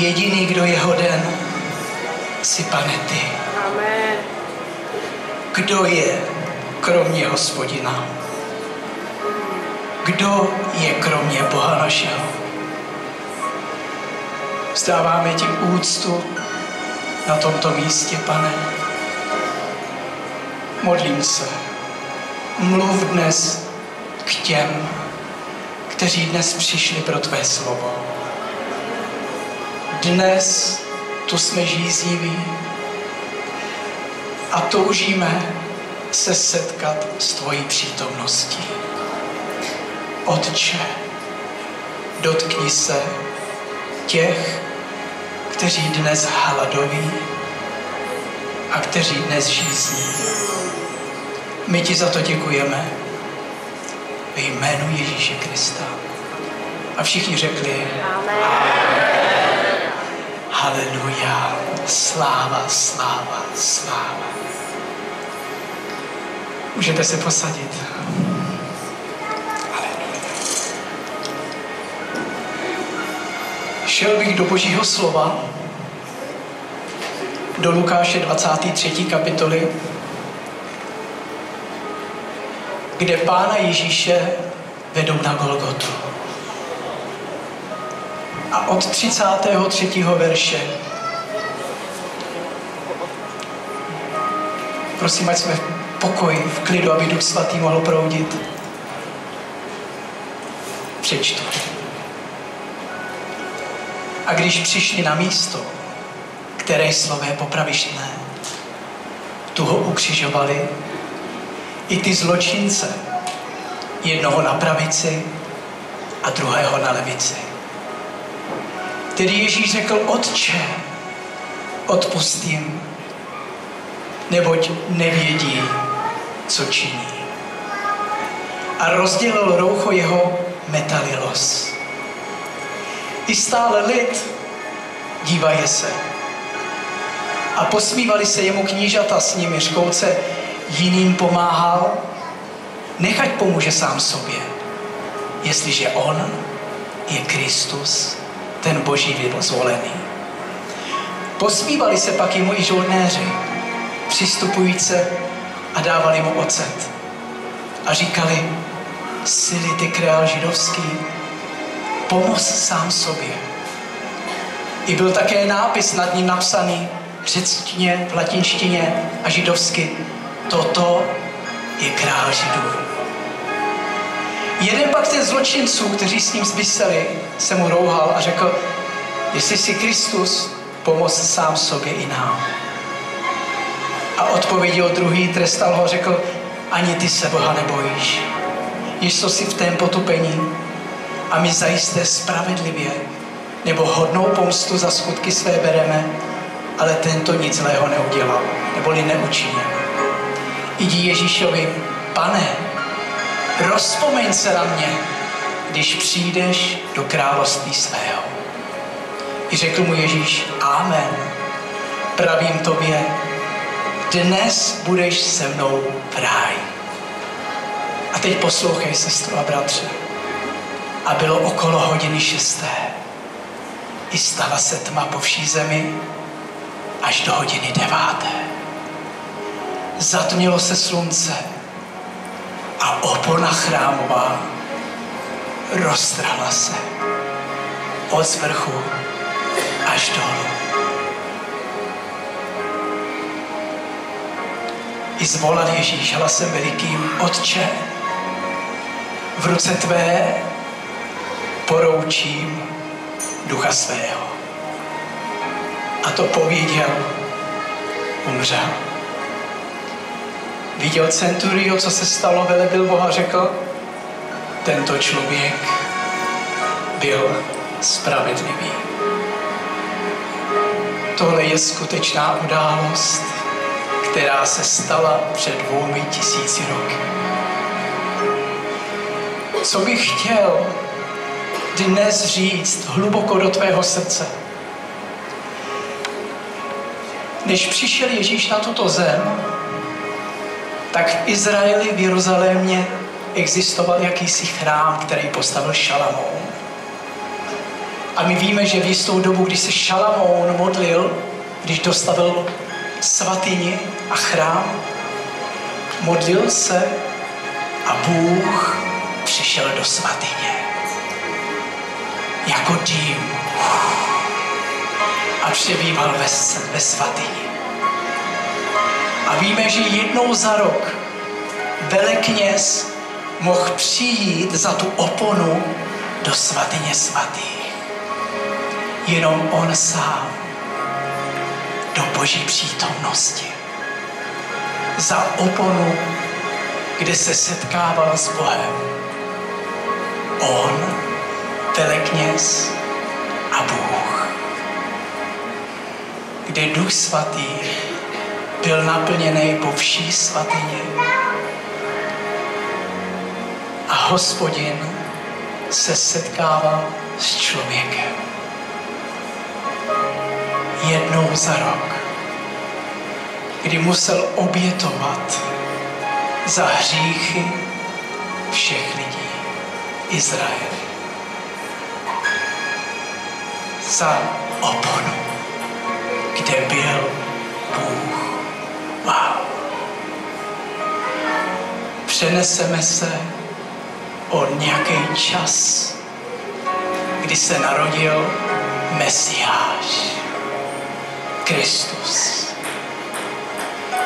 Jediný, kdo je hoden, si pane ty. Amen. Kdo je kromě hospodina? Kdo je kromě Boha našeho? Vzdáváme ti úctu na tomto místě, pane. Modlím se. Mluv dnes k těm, kteří dnes přišli pro tvé slovo. Dnes tu jsme žízniví a toužíme se setkat s tvojí přítomností. Otče, dotkni se těch, kteří dnes hladoví a kteří dnes žízní. My ti za to děkujeme ve jménu Ježíše Krista. A všichni řekli Haleluja, sláva, sláva, sláva. Můžete se posadit. Šel bych do Božího slova, do Lukáše 23. kapitoly, kde Pána Ježíše vedou na Golgotu. A od 33. verše prosím, ať jsme v pokoji, v klidu, aby Duch Svatý mohl proudit. Přečtu. A když přišli na místo, které slové popravištné, tu ho ukřižovali i ty zločince, jednoho na pravici a druhého na levici. Tedy Ježíš řekl, Otče, odpust jim, neboť nevědí, co činí. A rozdělil roucho jeho metalilos. I stále lid dívaje se. A posmívali se jemu knížata s nimi škouce, jiným pomáhal, nechať pomůže sám sobě, jestliže on je Kristus, ten boží zvolený. Posmívali se pak i žoldnéři, přistupujíce a dávali mu ocet. A říkali, sily ty král židovský, pomoz sám sobě. I byl také nápis nad ním napsaný v řečtině, v latinštině a židovsky. Toto je král židů. Jeden pak ten zločinců, kteří s ním zbyseli, se mu rouhal a řekl, jestli jsi Kristus, pomoz sám sobě i nám. A odpověděl druhý, trestal ho, řekl, ani ty se Boha nebojíš. Již si v tém potupení a my zajisté spravedlivě nebo hodnou pomstu za skutky své bereme, ale tento nic zlého neudělal, neboli neučinil. Jdi Ježíšovi, pane, rozpomeň se na mě, když přijdeš do království svého. I řekl mu Ježíš, amen, pravím tobě, dnes budeš se mnou v ráji. A teď poslouchej, sestro a bratře. A bylo okolo hodiny šesté. I stala se tma po vší zemi až do hodiny deváté. Zatmělo se slunce a opona chrámová roztrhla se od zvrchu až dolů. i zvolal Ježíš hlasem velikým, Otče, v ruce tvé poroučím ducha svého. A to pověděl, umřel. Viděl centurio, co se stalo, velebil Boha, řekl, tento člověk byl spravedlivý. Tohle je skutečná událost která se stala před dvoumi tisíci roky. Co bych chtěl dnes říct hluboko do tvého srdce? Než přišel Ježíš na tuto zem, tak v Izraeli v Jeruzalémě existoval jakýsi chrám, který postavil Šalamoun. A my víme, že v jistou dobu, když se Šalamoun modlil, když dostavil svatyni a chrám, modlil se a Bůh přišel do svatyně. Jako dým. A přebýval ve, ve svatyni. A víme, že jednou za rok velekněz mohl přijít za tu oponu do svatyně svatých. Jenom on sám do boží přítomnosti. Za oponu, kde se setkával s Bohem. On, velekněz a Bůh. Kde Duch Svatý byl naplněný po vší svatyně. A hospodin se setkával s člověkem. Jednou za rok, kdy musel obětovat za hříchy všech lidí Izraele. Za oponu, kde byl Bůh. Přeneseme se o nějaký čas, kdy se narodil Mesiáš, Kristus,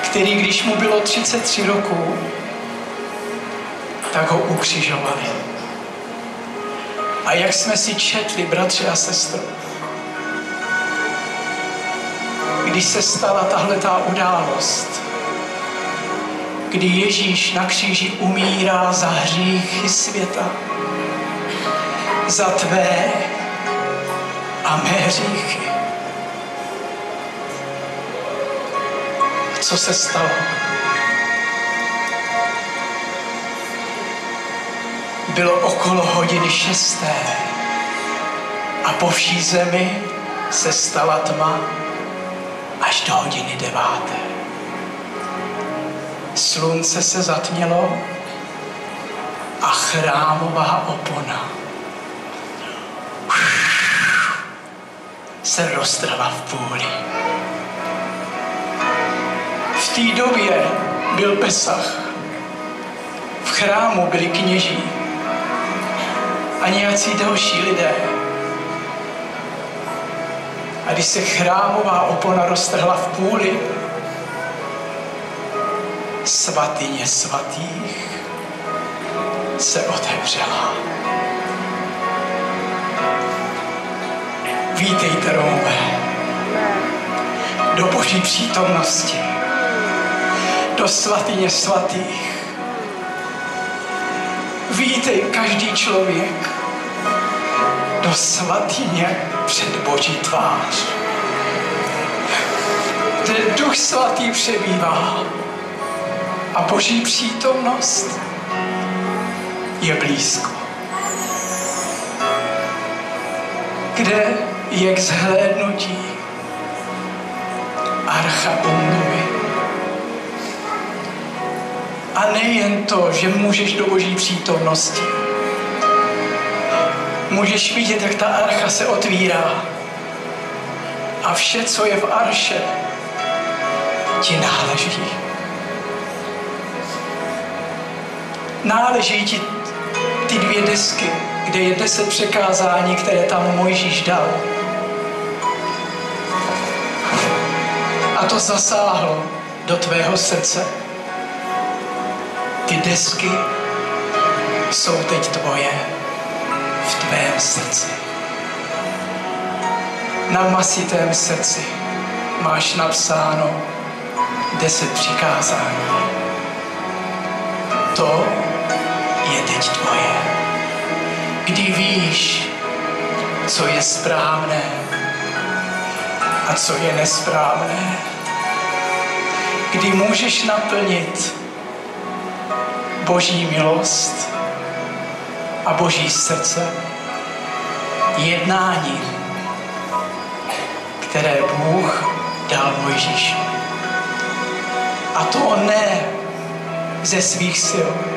který, když mu bylo 33 roku, tak ho ukřižovali. A jak jsme si četli, bratři a sestry, když se stala tahle ta událost, kdy Ježíš na kříži umírá za hříchy světa, za tvé a mé hříchy. Co se stalo? Bylo okolo hodiny šesté a po vší zemi se stala tma až do hodiny deváté slunce se zatmělo a chrámová opona se roztrhla v půli. V té době byl Pesach. V chrámu byli kněží a nějací další lidé. A když se chrámová opona roztrhla v půli, svatyně svatých se otevřela. Vítejte, Romové, do boží přítomnosti, do svatyně svatých. Vítej každý člověk do svatyně před boží tvář, kde Duch Svatý přebývá a Boží přítomnost je blízko. Kde je k zhlédnutí archa umluvy. A nejen to, že můžeš do Boží přítomnosti. Můžeš vidět, jak ta archa se otvírá. A vše, co je v arše, ti náleží. Náleží ti ty dvě desky, kde je deset překázání, které tam Mojžíš dal. A to zasáhlo do tvého srdce. Ty desky jsou teď tvoje v tvém srdci. Na masitém srdci máš napsáno deset přikázání. To je teď tvoje. Kdy víš, co je správné a co je nesprávné. Kdy můžeš naplnit Boží milost a Boží srdce jednání, které Bůh dal Mojžíši. A to ne ze svých sil,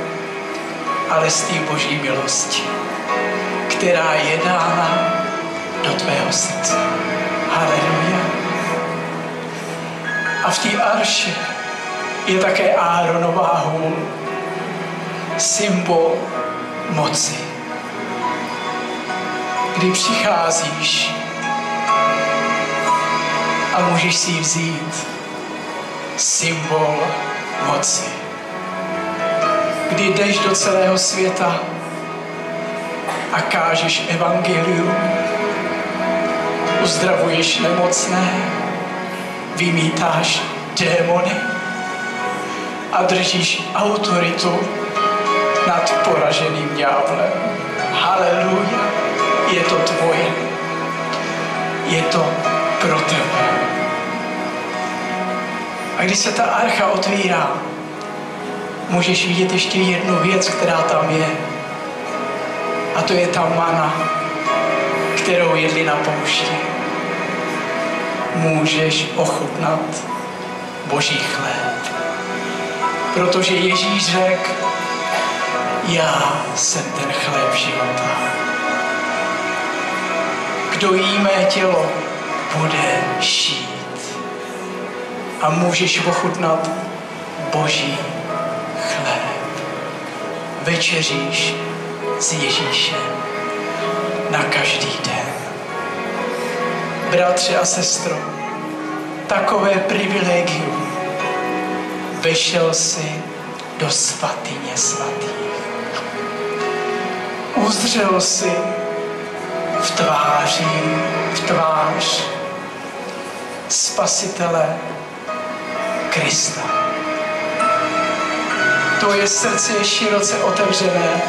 ale z té boží milosti, která je dána do tvého srdce. Haleluja. A v té arše je také Áronová hůl, symbol moci. Kdy přicházíš a můžeš si vzít, symbol moci. Kdy jdeš do celého světa a kážeš evangelium, uzdravuješ nemocné, vymítáš démony a držíš autoritu nad poraženým ďáblem. Haleluja, je to tvoje. Je to pro tebe. A když se ta archa otvírá, můžeš vidět ještě jednu věc, která tam je. A to je ta mana, kterou jedli na poušti. Můžeš ochutnat Boží chléb. Protože Ježíš řekl, já jsem ten chléb života. Kdo jí mé tělo, bude žít. A můžeš ochutnat Boží. Večeříš s Ježíšem na každý den. Bratře a sestro, takové privilegium vešel si do svatyně svatých. Uzřel si v tváři, v tvář Spasitele Krista. Tvoje srdce je široce otevřené,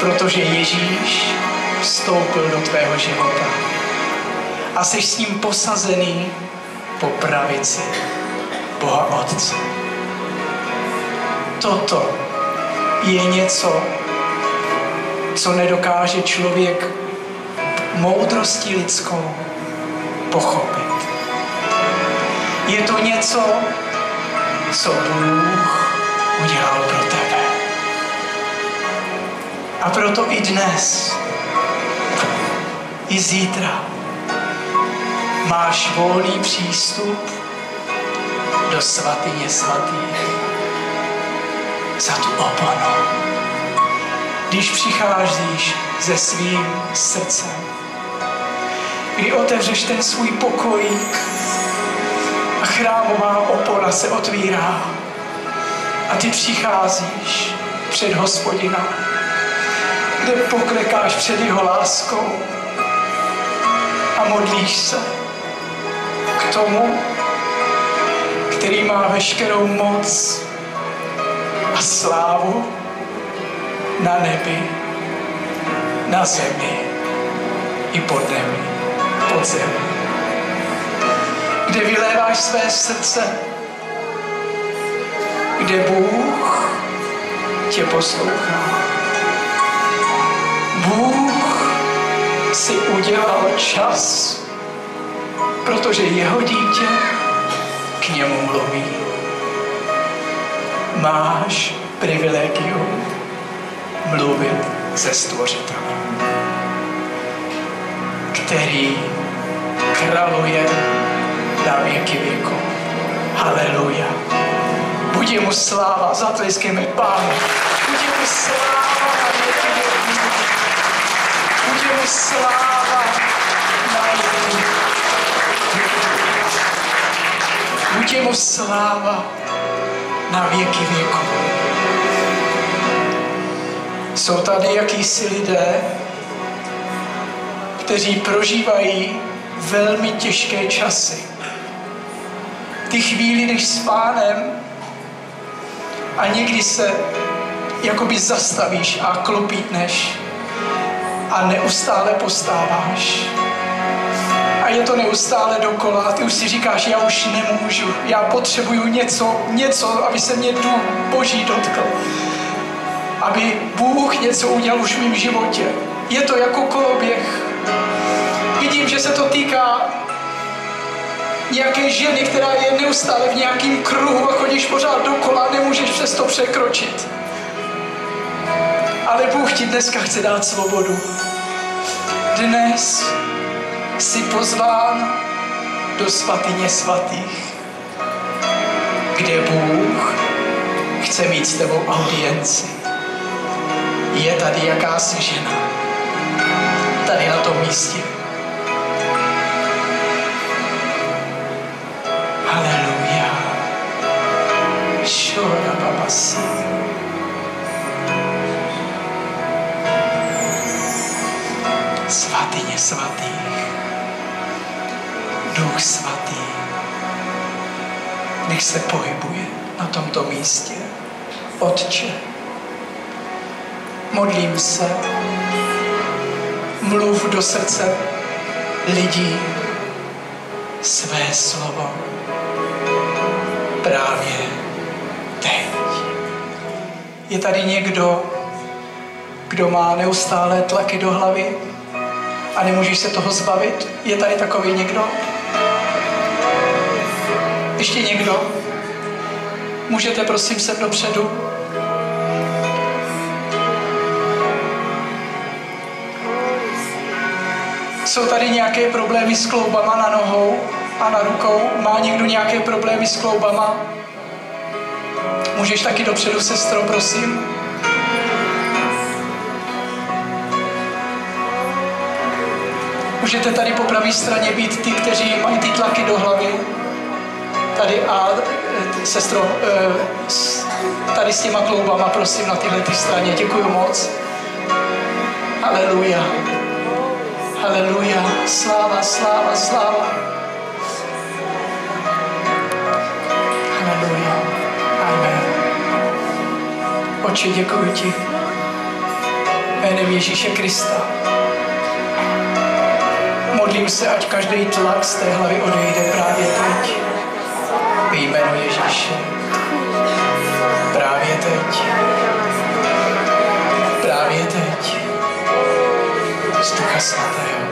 protože Ježíš vstoupil do tvého života. A jsi s ním posazený po pravici Boha Otce. Toto je něco, co nedokáže člověk moudrostí lidskou pochopit. Je to něco, co Bůh udělal pro tebe. A proto i dnes, i zítra máš volný přístup do svatyně svatých za tu oponu. Když přicházíš se svým srdcem, kdy otevřeš ten svůj pokojík a chrámová opona se otvírá a ty přicházíš před hospodina, kde poklekáš před jeho láskou a modlíš se k tomu, který má veškerou moc a slávu na nebi, na zemi i pod nebi, pod zemi. Kde vyléváš své srdce, kde Bůh tě poslouchá. Bůh si udělal čas, protože jeho dítě k němu mluví. Máš privilegium mluvit se stvořitelem, který kraluje na věky věku. Haleluja. Buď mu sláva, zatleskejme Pánu. Buď mu sláva na věky. Buď mu sláva na věky Buď mu sláva na věky věku. Jsou tady jakýsi lidé, kteří prožívají velmi těžké časy. Ty chvíli, než s pánem a někdy se jakoby zastavíš a klopítneš a neustále postáváš. A je to neustále dokola a ty už si říkáš, já už nemůžu, já potřebuju něco, něco, aby se mě tu Boží dotkl aby Bůh něco udělal už v mém životě. Je to jako koloběh. Vidím, že se to týká nějaké ženy, která je neustále v nějakém kruhu a chodíš pořád dokola, nemůžeš přes to dnes jsi pozván do svatyně svatých, kde Bůh chce mít s tebou audienci. Je tady jakási žena, tady na tom místě. Šora babasi. Svatyně svatých. Duch svatý. Nech se pohybuje na tomto místě. Otče, modlím se, mluv do srdce lidí své slovo právě. Je tady někdo, kdo má neustálé tlaky do hlavy a nemůžeš se toho zbavit? Je tady takový někdo? Ještě někdo? Můžete prosím sem dopředu? Jsou tady nějaké problémy s kloubama na nohou a na rukou? Má někdo nějaké problémy s kloubama? Můžeš taky dopředu, sestro, prosím? Můžete tady po pravé straně být ty, kteří mají ty tlaky do hlavy. Tady a e, sestro, e, tady s těma kloubama, prosím, na tyhle ty straně. Děkuji moc. Haleluja. Haleluja. Sláva, sláva, sláva. Oči, děkuji ti. Jménem Ježíše Krista. Modlím se, ať každý tlak z té hlavy odejde právě teď. Ve jménu Ježíše. Právě teď. Právě teď. Z Ducha Svatého.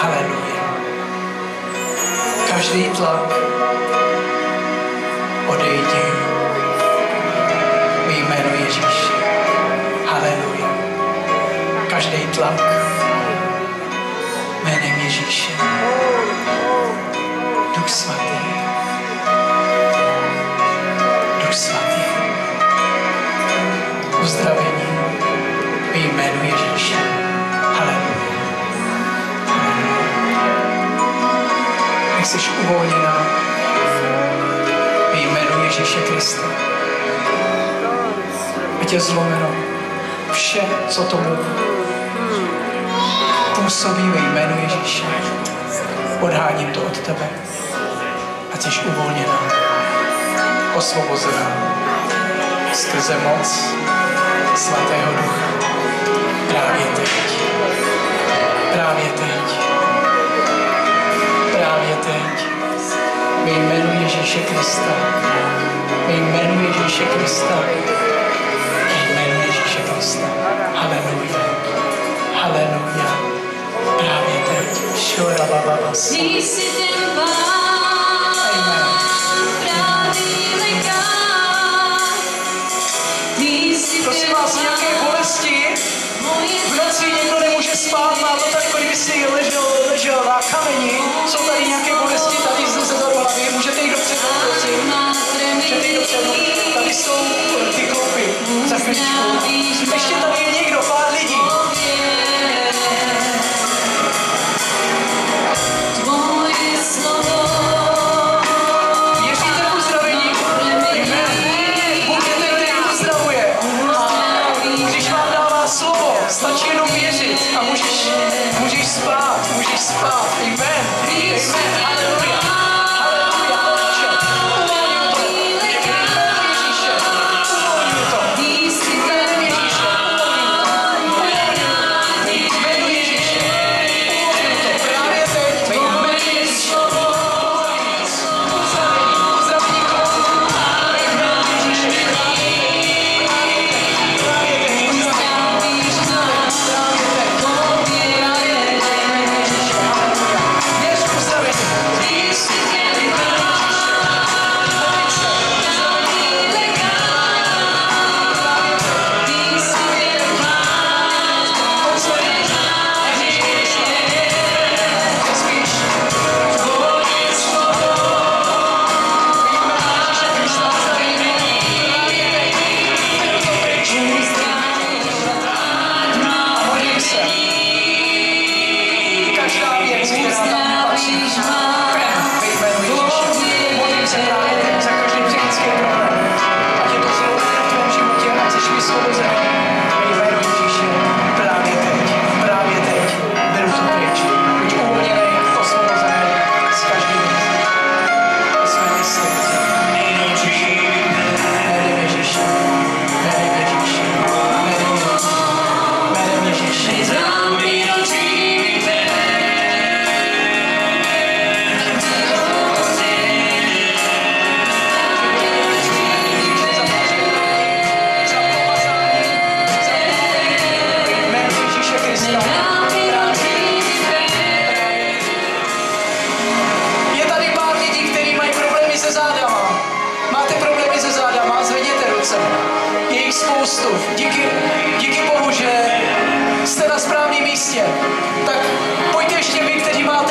Haleluja. Každý tlak odejdi. Každý tlak jménem Ježíše. Duch svatý. Duch svatý. Uzdravení ve jménu Ježíše. Haleluja. Nech jsi uvolněná ve jménu Ježíše Krista. Ať je zlomeno vše, co tomu působí ve jménu Ježíše. Odháním to od tebe. Ať jsi uvolněná, osvobozená skrze moc svatého ducha. Právě teď. Právě teď. Právě teď. Ve jménu Ježíše Krista. Ve jménu Ježíše Krista. felicidade.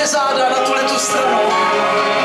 Záda na tuhle tu stranu.